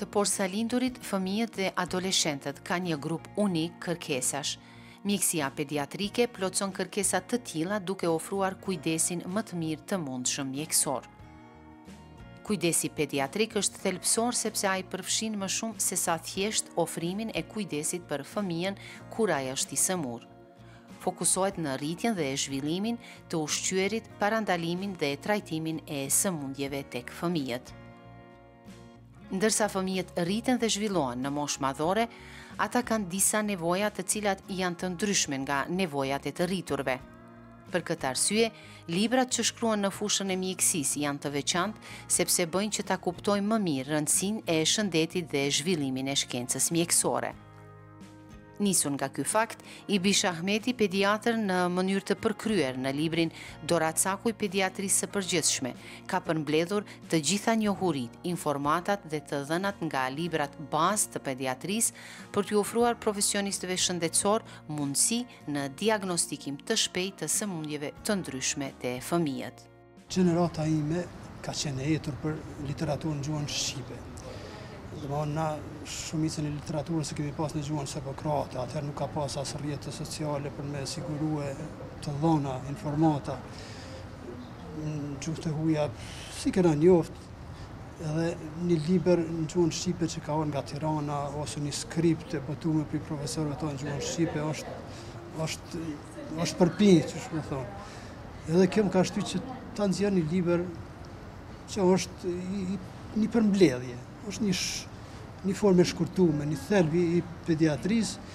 Të porsalindurit, fëmijët dhe adoleshentët kanë një grup unik kërkesash. Mjekësia pediatrike plotëson kërkesa të tilla duke ofruar kujdesin më të mirë të mundshëm mjekësor. Kujdesi pediatrik është thelbësor sepse ai përfshin më shumë se sa thjesht ofrimin e kujdesit për fëmijën kur ai është i sëmur. Fokusohet në rritjen dhe zhvillimin të ushqyerit, parandalimin dhe trajtimin e sëmundjeve tek fëmijët. Ndërsa fëmijët rriten dhe zhvillohen në moshë madhore, ata kanë disa nevoja të cilat janë të ndryshme nga nevojat e të rriturve. Për këtë arsye, librat që shkruhen në fushën e mjekësisë janë të veçantë sepse bëjnë që ta kuptojmë më mirë rëndësinë e shëndetit dhe zhvillimin e shkencës mjekësore. Nisur nga ky fakt, Ibish Ahmeti, pediatër në mënyrë të përkryer në librin Doracaku i pediatrisë së përgjithshme, ka përmbledhur të gjitha njohuritë, informatat dhe të dhënat nga librat bazë të pediatrisë për t'u ofruar profesionistëve shëndetësor mundësi në diagnostikim të shpejtë të sëmundjeve të ndryshme te fëmijët. Gjenerata ime ka qenë e etur për literaturë në gjuhën shqipe. Dhe me thënë shumicën e literaturës e kemi pas në gjuhën serbokroate, atëherë nuk ka pas as rrjete sociale për me sigurue të dhëna, informata, në gjuhë të huja, si kena njoftë, edhe një libër në gjuhën shqipe që ka ardh nga Tirana, ose një skript e botume prej profesorëve tanë në gjuhën shqipe, është është përpi, qysh me thonë. Edhe kjo m'ka shty që ta nxjerr një libër që është një përmbledhje, është një, një formë e shkurtume, një thelbi i pediatrisë,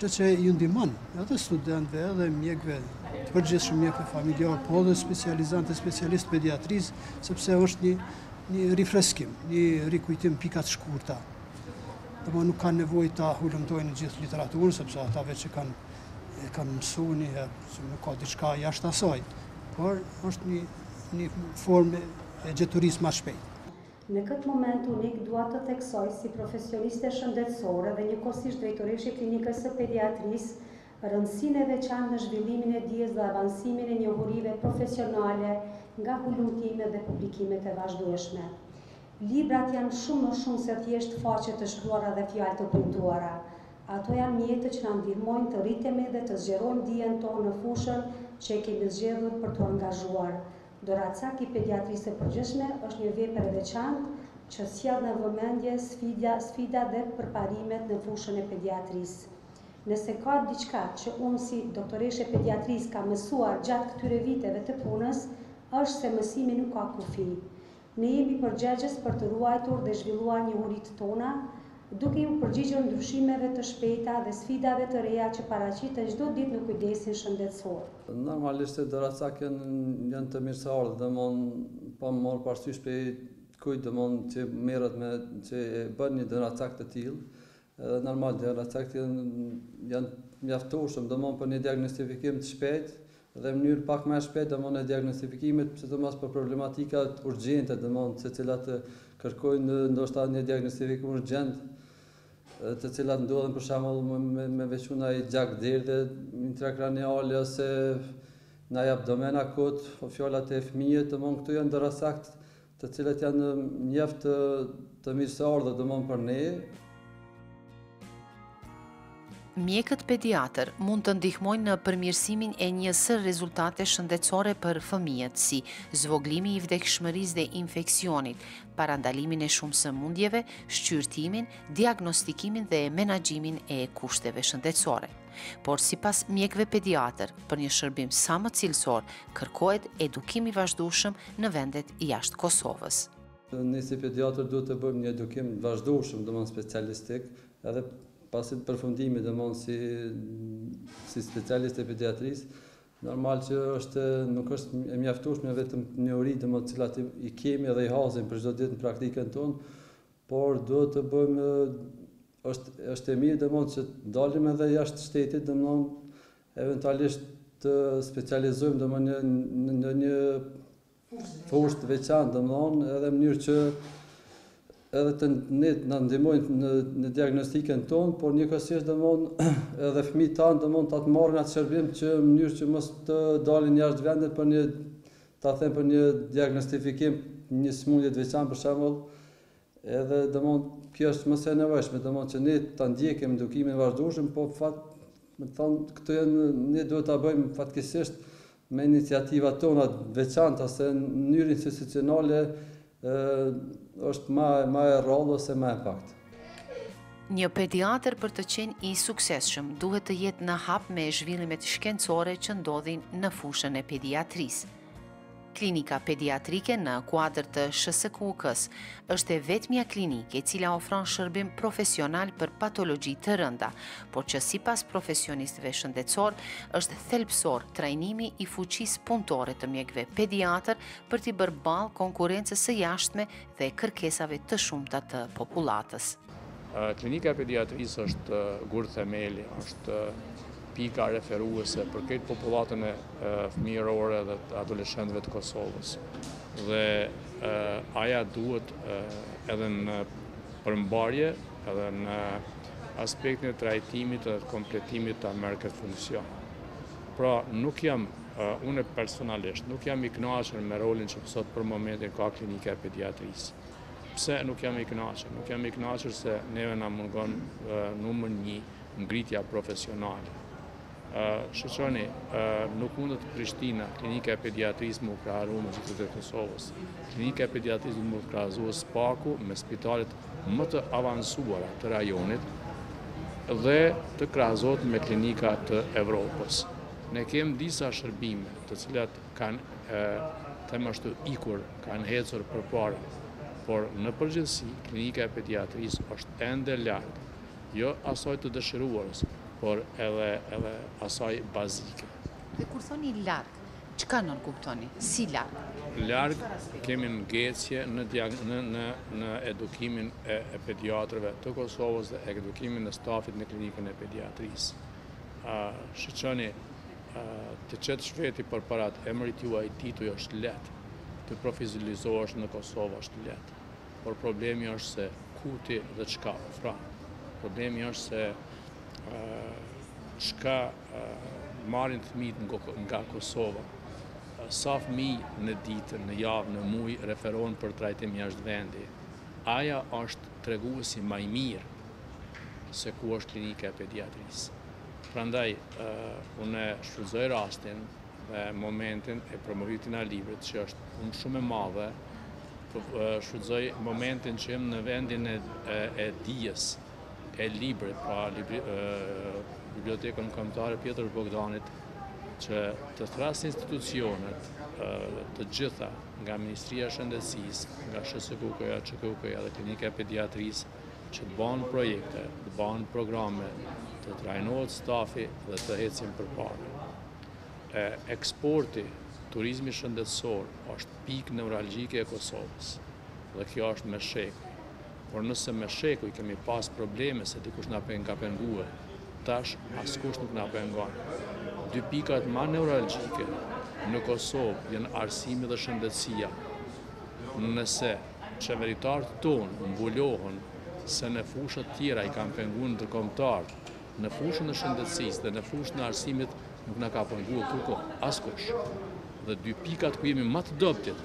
që që ju ndihmon edhe studentve, edhe mjekve të përgjithshëm, mjekve familjarë, po edhe specializant e specialistë t'pediatrisë, sepse është një, një rifreskim, një rikujtim n'pika t'shkurta. Dhe ma nuk kanë nevojë të hulumtojnë gjithë literaturën, sepse ata veç e kanë E kanë mësu një herë, që nuk ka diçka jashtë asaj, por është një, një formë e gjetjes ma shpejt. Në këtë moment unik dua të theksoj si profesioniste shëndetësore dhe njëkohësisht drejtoreshë e Klinikës së Pediatrisë rëndësinë e veçantë në zhvillimin e dijes dhe avansimin e njohurive profesionale nga hulumtimet dhe publikimet e vazhdueshme. Librat janë shumë më shumë se thjesht faqe të shkruara dhe fjalë të punuara. Ato janë mjete që na ndihmojnë të rritemi dhe të zgjerojmë dijen tonë në fushën që e kemi zgjedhur për t'u angazhuar. Doracak i Pediatrisë së Përgjithshme është një vepër e veçantë që sjell në vëmendje sfida, sfidat dhe përparimet në fushën e pediatrisë. Nëse ka diçka që unë si doktoreshë e pediatrisë kam mësuar gjatë këtyre viteve të punës, është se mësimi nuk ka kufij. Ne jemi përgjegjës për të ruajtur dhe zhvilluar njohuritë tona, duke iu përgjigjur ndryshimeve të shpejta dhe sfidave të reja që paraqiten çdo ditë në kujdesin shëndetësor. Normalisht se doracakët janë të mirëseardhur, domon pa marrë parasysh prej kujt domon që merret me që e bën një doracak të tillë, edhe normal doracakët janë mjaftueshëm domon për një diagnostifikim të shpejtë dhe në mënyrë pak ma e shpejtë domon e diagnostifikimit sidomos për problematikat urgjente domon të cilat kërkojnë ndoshta një diagnostifikim urgjent të cilat ndodhen për shembull me, me veçu naj gjakderdhje intrakraniale ose naj abdomen akut, o fjala te fëmijët, domon këtu janë doracakët të cilat janë mjaft të, të mirëseardhur domon për ne. Mjekët pediatër mund të ndihmojnë në përmirësimin e një sërë rezultate shëndetësore për fëmijët si zvoglimi i vdekshmërisë dhe infeksionit, parandalimin e shumë sëmundjeve, shqyrtimin, diagnostikimin dhe menaxhimin e kushteve shëndetësore. Por sipas mjekëve pediatër, për një shërbim sa më cilësor, kërkohet edukim i vazhdueshëm në vendet jashtë Kosovës. Ne si pediatër duhet të bëjmë një edukim të vazhdueshëm, domon specialistik, edhe pasi përfundimit, domon si si specialistë të pediatrisë, normal që është nuk është e mjaftueshme vetëm njohuri, domon të cilat i kemi dhe i hasim për çdo ditë në praktikën tonë, por duhet të bëjmë Është është e mirë domon që të dalim edhe jashtë shtetit domthon eventualisht të specializojmë domthon në në në një fushë të veçantë domthon edhe në mënyrë që edhe të na ndihmojnë në në diagnostikën tonë, por njëkohësisht domon edhe fëmijët tanë domon ta të marrin atë shërbim që në mënyrë që mos të dalin jashtë vendit për një ta them për një diagnostifikim një sëmundje të veçantë për shembull Edhe domon kjo është më se e nevojshme, domon që ne ta ndjekim edukimin e vazhdueshëm, po fat, domethënë, këto janë ne duhet ta bëjmë fatkeqësisht me iniciativat tona të veçanta se në mënyrë institucionale ë është ma ma e rrallë ose ma e paktë. Një pediatër për të qenë i suksesshëm duhet të jetë në hap me zhvillimet shkencore që ndodhin në fushën e pediatrisë. Klinika Pediatrike në kuadër të SHSKUK-së është e vetmja klinikë e cila ofron shërbim profesional për patologji të rënda, por që sipas profesionistëve shëndetësor është thelbësor trajnimi i fuqisë punëtore të mjekëve pediatër për t'i bërë ballë konkurrencës së jashtme dhe kërkesave të shumta të popullatës. Klinika e Pediatrisë është gur themeli, është pika referuese për krejt popullatën fëmijërore dhe adoleshentëve të Kosovës. Dhe aja duhet edhe në përmbajtje edhe në aspektin e trajtimit dhe kompletimit ta merr këtë funksion. Pra nuk jam unë personalisht nuk jam i kënaqur me rolin që sot për momentin ka Klinika e Pediatrisë. Pse nuk jam i kënaqur? Nuk jam i kënaqur se neve na mungon numër 1 ngritja profesionale. Shiqoni, nuk mundet Prishtina, klinika e pediatrisë me u krahasu me qytete të Kosovës. Klinika e pediatrisë me u krahasu së paku me spitalet më të avancuara të rajonit dhe të krahasohet me klinika të Evropës. Ne kemë disa shërbime të cilat kanë të themi ashtu ikur kanë ecur përpara, por në përgjithësi klinika e pediatrisë është ende larg, jo asaj të dëshiruarës, por edhe edhe asaj bazike. Dhe kur thoni larg, çka nënkuptoni? Si larg? Larg kemi ngecje në në në në edukimin e e pediatrëve të Kosovës dhe edukimin e stafit në klinikën e pediatrisë. Ë shiqoni të qetësh veti përpara emrit tuaj tituj është lehtë. Të profesionalizohesh në Kosovë është lehtë, por problemi është se ku je ti dhe çka ofron. Problemi është se çka marrin fëmijët nga Kosova. Sa fëmijë në ditë, në javë, në muaj referohen për trajtim jashtë vendi. Aja është treguesi më i mirë se ku është klinika e pediatrisë. Prandaj unë shfrytëzoj rastin dhe momentin e promovimit të librit që është punë shumë e madhe të shfrytëzoj momentin që jem në vendin e, e, e dijes e librit pra libri, e, bibliotekën kombëtare Pjetër Bogdani që të thras institucionet të gjitha nga Ministria e Shëndetësisë, nga SHSKUK-ja, QKUK-ja dhe Klinika e Pediatrisë, që të banë projekte, të banë programe, të trajnohet stafi dhe të hecim përpara. Eksporti, turizmi shëndetësor është pikë neuralgjike e Kosovës dhe kjo është me shekuj. Por nëse me shekuj kemi pas probleme se dikush na ka pengue, tash askush nuk na pengon. Dy pikat ma neuralgjike në Kosovë janë arsimi dhe shëndetësia. Nëse qeveritarët tonë mbulohen se në fushat tjera i kanë pengu ndërkombëtarët, Në fushën e shëndetësisë dhe në fushën e arsimit nuk na ka penguar kurrkohë, askush. Dhe dy pikat ku jemi ma të dobtit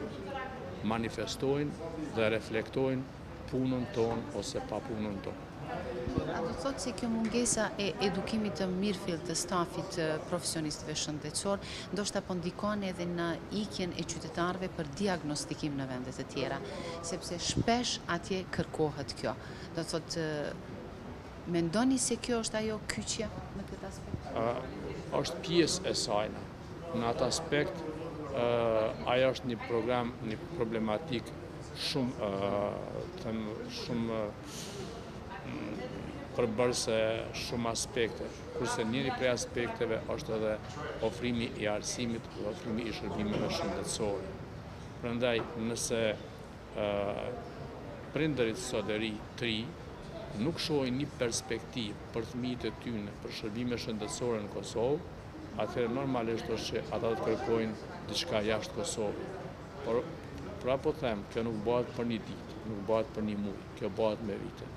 manifestojnë dhe reflektojnë punën tonë ose papunën tonë. A do të thotë se kjo mungesa e edukimit të mirëfilltë të stafit të profesionistëve shëndetësor ndoshta po ndikon edhe në ikjen e qytetarëve për diagnostikim në vende të tjera, sepse shpesh atje kërkohet kjo. Do të thotë Mendoni se kjo është ajo kyçja në këtë aspekt? Është pjesë e sajna. Në atë aspekt, ajo është një program, një problematikë shumë, them, shumë përbërëse shumë aspekte, kurse njëri prej aspekteve është edhe ofrimi i arsimit dhe ofrimi i shërbimeve shëndetësore. Prandaj, nëse Prindërit sot të ri, të ri nuk shohin një perspektivë për fëmijët e tyne për shërbime shëndetësore në Kosovë, atëherë normalisht është që ata do të kërkojnë diçka jashtë Kosovë. Por, prapë them, kjo nuk bahet për një ditë, nuk bahet për një muj, kjo bahet me vite.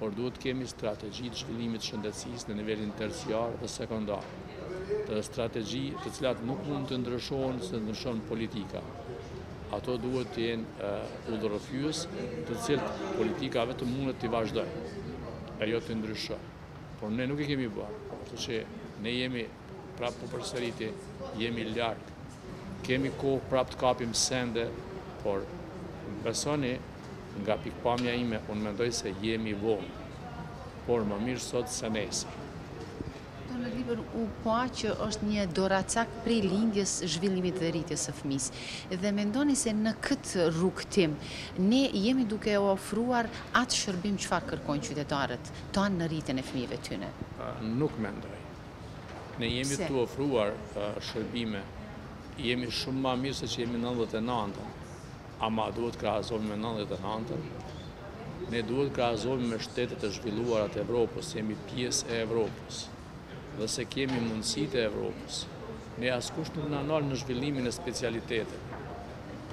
por duhet të kemi strategji të zhvillimit të shëndetësisë në nivelin terciar dhe sekondar. Të strategji të cilat nuk mund të ndryshohen se ndryshon politika. Ato duhet të jenë udhërrëfyes të cilët politika veç munet t'i vazhdojnë, e jo t'i ndryshojnë. Por ne nuk i kemi bërë, kështu që ne jemi Prapë po përsëriti, jemi larg. Kemi kohë prapë të kapim sende, por besoni, nga pikëpamja ime, unë mendoj se jemi vonë. Por më mirë sot se nesër. Ky libër, u pa që është një doracak prej lindjes, zhvillimit dhe rritjes së fëmisë. Dhe mendoni se në këtë rrugëtim, ne jemi duke e ofruar atë shërbim çfarë kërkojnë qytetarët tanë në rritjen e fëmijëve të tyne? Nuk mendoj. Ne jemi tu ofruar uh, shërbime. Jemi shumë ma mirë se ç'jemi 99-ën. A a duhet të krahazohemi me 99-ën. Ne duhet të krahazohemi me shtetet e zhvilluara të Evropës, jemi pjesë e Evropës. Dhe s'i kemi mundësitë e Evropës. Ne askush nuk na nal në zhvillimin e specialiteteve.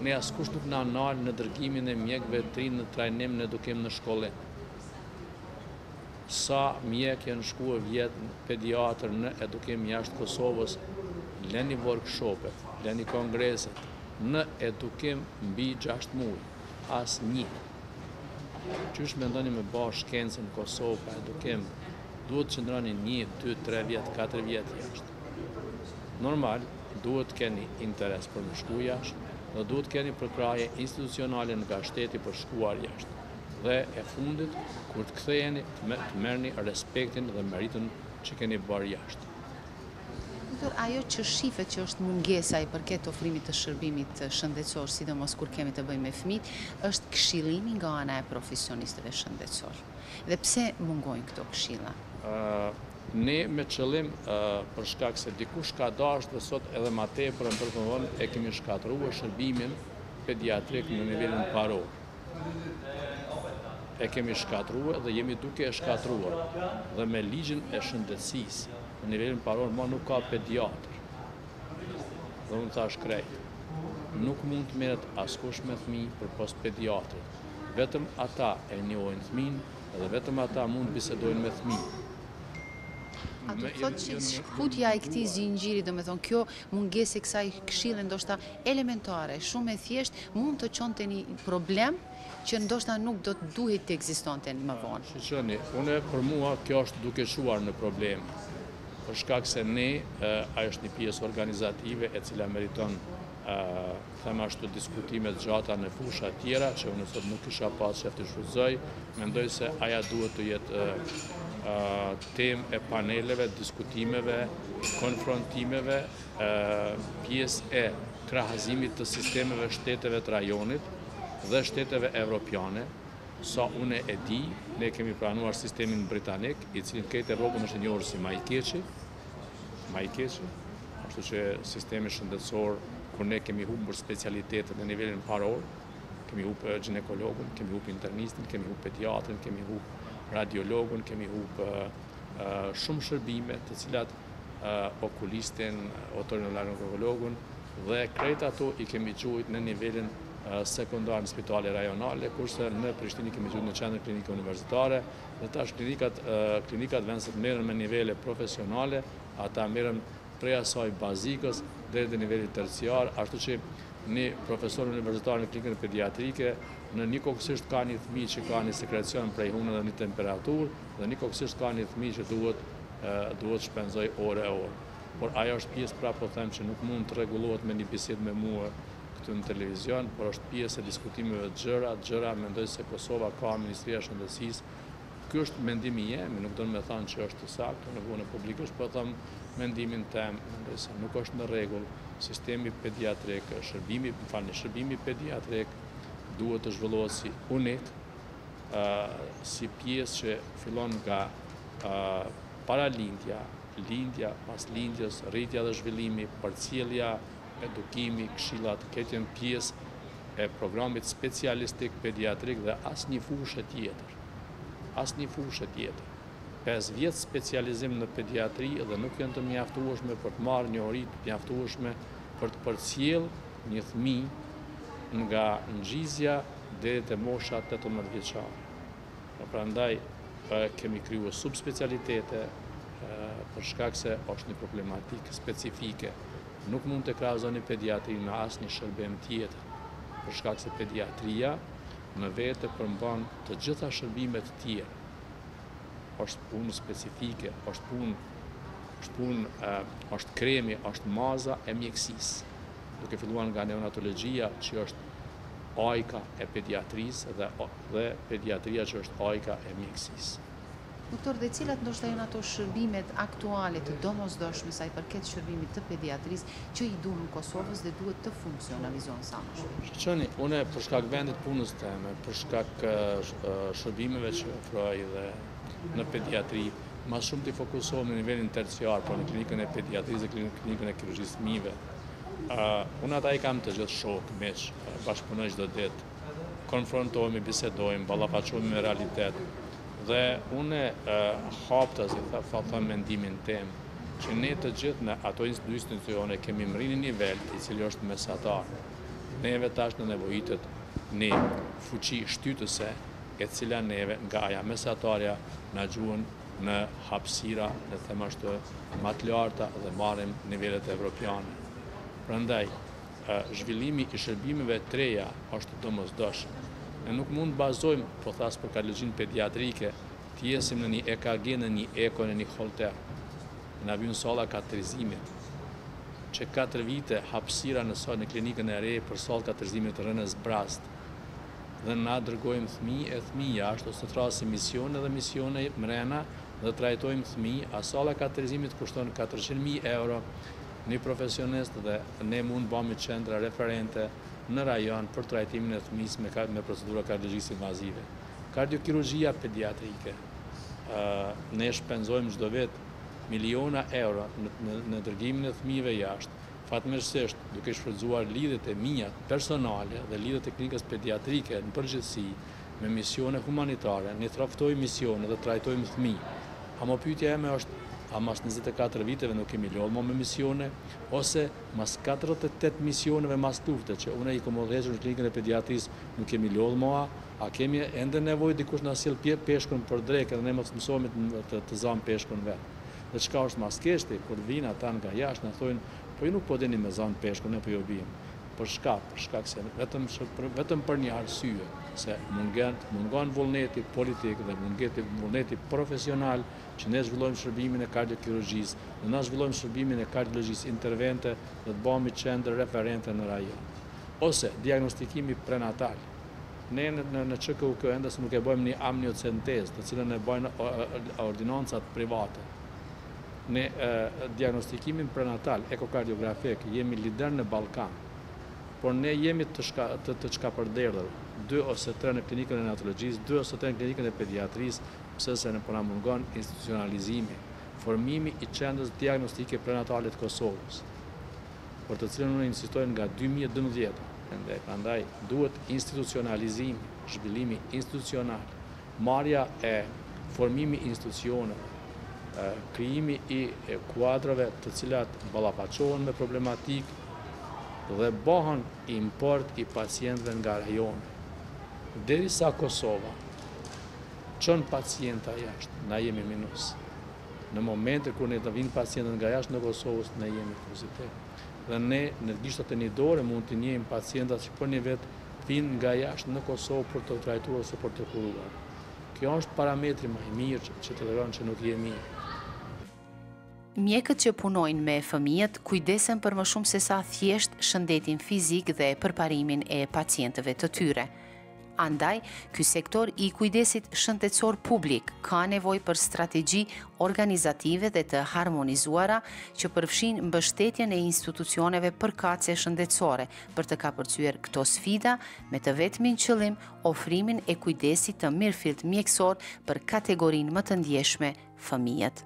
Ne askush nuk na nal në dërgimin e mjekëve të rinj në trajnim në edukim në shkollim. Sa mjekë janë shkuar vjet pediatër në edukim jashtë Kosovës, lëni workshopet, lëni kongreset, në edukim mbi gjashtë muaj, asnjë. Qysh mendoni me ba shkencë në Kosovë pa edukim, duhet të qëndroni një, dy, tre vjet, katër vjet jashtë. Normal, duhet të keni interes për me shku jashtë dhe duhet të keni përkrahje institucionale nga shteti për shkuar jashtë. Dhe e fundit, kur të ktheheni, të merrni respektin dhe meritën që keni bërë jashtë. Doktor, ajo që shifet që është mungesa i përket ofrimit të shërbimit shëndetësor, sidomos kur kemi të bëjmë me fëmijë, është këshillimi nga ana e profesionistëve shëndetësor. Dhe pse mungojnë këto këshilla? Ne me qëllim për shkak se dikush ka dashtë dhe sot edhe ma tepër po e kemi shkatrua shërbimin pediatrik në nivelin paror. e kemi shkatruar dhe jemi duke e shkatruar dhe me ligjin e shëndetësisë, në nivelin paror ma nuk ka pediatër dhe unë thash krejt nuk mund të merret askush me fmi përpos pediatrit vetëm ata e njohin fmin dhe vetëm ata mund të bisedojnë me fmi A do të thotë që shkëputja e këtij zinxhiri, domethënë kjo Mungesë e kësaj këshille ndoshta elementare, shumë e thjeshtë, mund të çojë te një problem që ndoshta nuk do të duhej të ekzistonte më vonë. Shiqoni, unë për mua kjo është duke çuar në problem, për shkak se ne, ajo është një pjesë organizative e cila meriton them ashtu diskutime të gjata në fusha të tjera që unë sot nuk kisha pas qef ti shfrytëzoj. Mendoj se aja duhet të jetë temë e paneleve, diskutimeve, konfrontimeve, pjesë e krahazimit të sistemeve shteteve të rajonit dhe shteteve evropiane, sa une e di, ne kemi pranuar sistemin britanik, i cili në krejt Evropën është njohur si ma i keqi, ma i keqi, ashtu që sistemi shëndetësor, kur ne kemi humbur specialitetet në nivelin paror, kemi hup gjinekologun, kemi hup internistin, kemi hup pediatrin, kemi hup radiologun, kemi hup shumë shërbime të cilat okulistin, otorinolaringologun dhe krejt ato i kemi gjujt në nivelin sekundar në spitale rajonale, kurse në Prishtinë i kemi gjujt në qendrën klinike universitare, Dhe tash klinikat në vend se të merren me nivele profesionale, ata merren prej asaj bazikës deri te niveli terciar, ashtu që një profesor universitar në klinikën pediatrike, njëkohësisht ka një fëmijë që ka një sekrecion prej hundës dhe një temperaturë, dhe njëkohësisht ka një fëmijë që duhet të shpenzojë orë e orë. Por ajo është pjesë prapë po them që nuk mund të rregullohet me një bisedë me mua, këtu në televizion, por është pjesë e diskutimeve të gjëra, të gjëra mendoj se Kosova ka Ministria e Shëndetësisë. Ky është mendimi jem, nuk don me thanë që është i saktë, unë veç publikisht, po them mendimin tem, mendoj se nuk është në rregull, sistemi pediatrik, shërbimi, më falni, shërbimi pediatrik duhet të zhvillohet si unit, si pjesë që fillon nga paralindja, lindja, pas lindjes, rritja dhe zhvillimi, përcjellja, Edukimi, këshillat të jenë pjesë e programit specialistik pediatrik dhe asnjë fushë tjetër. Asnjë fushë tjetër. Pesë vjet specializim në pediatri dhe nuk janë të mjaftueshme për të marrë njohuri të mjaftueshme për të përcjellë një fëmijë nga ngjizja deri te mosha tetëmbëdhjetë vjeçare. Prandaj kemi krijuar subspecialitete për shkak se është një problematikë specifike. Nuk mund të krahasoni pediatrinë me asnjë shërbim tjetër, për shkak se pediatria në vete përmban të gjitha shërbimet e tjera. Është punë specifike, është punë është punë, është kremi, është maza e mjekësisë. Duke filluar nga neonatologjia që është ajka e pediatrisë dhe dhe pediatria që është ajka e mjekësisë. Doktor, dhe cilat ndoshta janë ato shërbimet aktuale të domosdoshme sa i përket shërbimit të pediatrisë që i duhen Kosovës dhe duhet të funksionalizohen sa më shpejt? Shiqoni, unë për shkak vendit punës teme, për shkak shërbimeve që ofroj dhe në pediatri, ma shumë t'i fokusohem në nivelin terciar, pra në klinikën e pediatrisë dhe klinikën e kirurgjisë fmijve. Unë ata i kam të gjithë shokë, miq, bashkëpunoj çdo ditë, konfrontohemi, bisedojmë, ballafaqohemi me realitet dhe unë haptas, si thashë, tha, tha mendimin tem, që ne të gjithë në ato dy institucione kemi mërri një nivel i cili është mesatar. Neve tash na nevojitet një fuqi shtytëse e cila neve nga ajo mesatarja na gjuan në hapsira të themi ashtu ma t'larta dhe marrim nivelet evropiane. Prandaj, Zhvillimi i shërbimeve të reja është i domosdoshëm. Ne nuk mund të bazojmë, po flas për kardiologjinë pediatrike, të jesim në një EKG, në një eko, në një Holter. Ne na vyen salla kateterizimit. Që katër vite hapësira në klinikën e re për sallë kateterizimit rrin zbrazët. Dhe na dërgojmë fëmijë e fëmijë jashtë ose thërrasim misione dhe misione mrena dhe trajtojmë fëmijë, a salla kateterizimit kushton katërqind mijë euro Një profesionist dhe ne mund të bëhemi qendra referente në rajon për trajtimin e fëmijës me me procedura të kardiologjisë invazive. Kardiokirurgjia pediatrike, ne shpenzojmë çdo vit miliona euro në në dërgimin e fëmijëve jashtë, fatmirësisht duke shfrytëzuar lidhjet e mia personale dhe lidhjet e Klinikës Pediatrike në përgjithësi, me misione humanitare, ne trajtojmë misione dhe trajtojmë fëmijë. Ama pyetja ime është, a mas njëzet e katër viteve nuk kemi lodhë mo me misione? Ose, mas katërdhjetë e tetë misioneve mas lufte që une i kom udhëhequr në Klinikën e Pediatrisë nuk kemi lodhë mo a? A kemi ende nevojë dikush na sjell peshkun për drekë dhe ne s'mësohemi të zamë peshkun vetë? Dhe çka është ma e keqja, kur vijnë ata nga jashtë na thojnë, po ju nuk po dini me zanë peshkun, ne po jua bimë. për shka, për shkak se vetëm, vetëm për një arsye, se mungon, mungon vullneti politik dhe mungon vullneti profesional që ne zhvillojmë shërbimin e kardiokirurgjisë, dhe na zhvillojmë shërbimin e kardiologjisë intervente dhe të bëmi qendrë referente në rajon. Ose, diagnostikimi prenatal, ne në, në QKUK ende nuk e bëjmë një amniocentezë, të cilën e bëjnë ordinancat private. Ne diagnostikimin prenatal ekokardiografik jemi lider në Ballkan, por ne jemi të shkapërderdhur, dy ose tre në klinikën e neonatologjisë, dy ose tre në klinikën e pediatrisë, pse se ne po na mungon institucionalizimi, formimi i qendrës diagnostike prenatale të Kosovës, për të cilën unë insistoj nga dy mijë e dymbëdhjetë. Prandaj duhet institucionalizimi, zhvillimi institucional. Marrja e formimi i institucioneve, krijimi i kuadrave të cilat ballafaqohen me problematikë dhe bëhen import i pacientëve nga rajoni. Derisa Kosova çon pacienta jashtë, na jemi minus. Në momentin kur ne të vijnë pacientët nga jashtë në Kosovës, ne jemi pozitiv. Dhe ne në gishtat e një dore mund t'i njehim pacientat që për një vit vijnë nga jashtë në Kosovë për t'u trajtuar ose për t'u kuruar. Kjo është parametri ma i mirë që të tregon që nuk jemi mirë. Mjekët që punojnë me fëmijët kujdesen për më shumë se sa thjesht shëndetin fizik dhe përparimin e pacientëve të tyre. Andaj, ky sektor i kujdesit shëndetësor publik ka nevojë për strategji organizative dhe të harmonizuara që përfshijnë mbështetjen e institucioneve përkatëse shëndetësore, për të kapërcyer këto sfida me të vetmin qëllim ofrimin e kujdesit të mirëfilltë mjekësor për kategorinë më të ndjeshme, fëmijët.